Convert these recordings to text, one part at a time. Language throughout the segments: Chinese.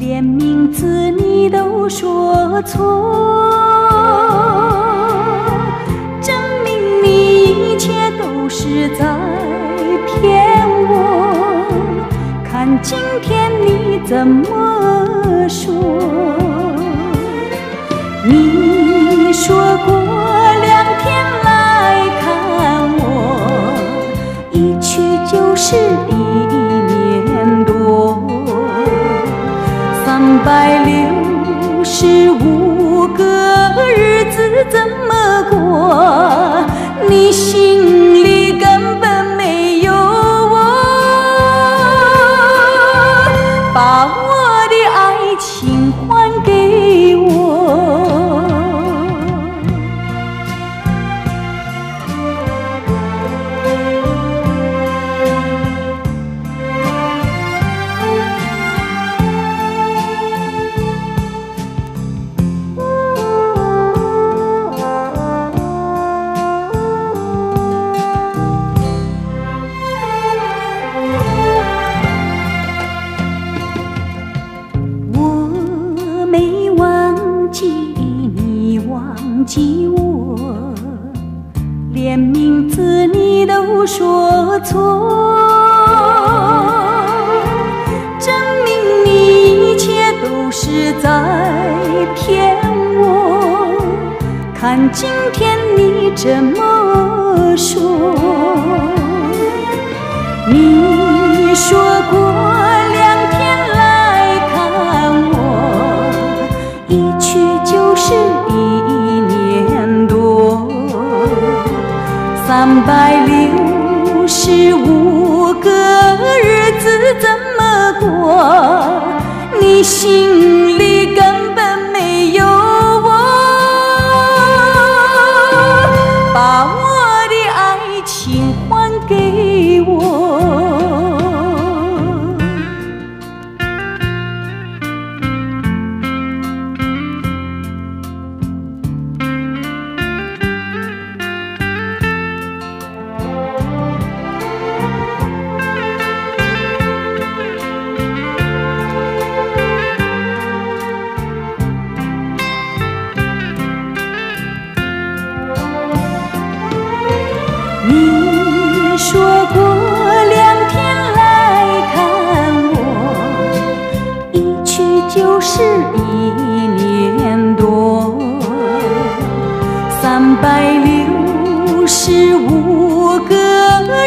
连名字你都说错，证明你一切都是在骗我。看今天你怎么说？你说过在流逝次你都说错，证明你一切都是在骗我。看今天你怎么说，三百六十五个日子怎么过？你心就是一年多，三百六十五个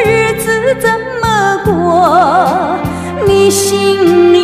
日子怎么过？你心里。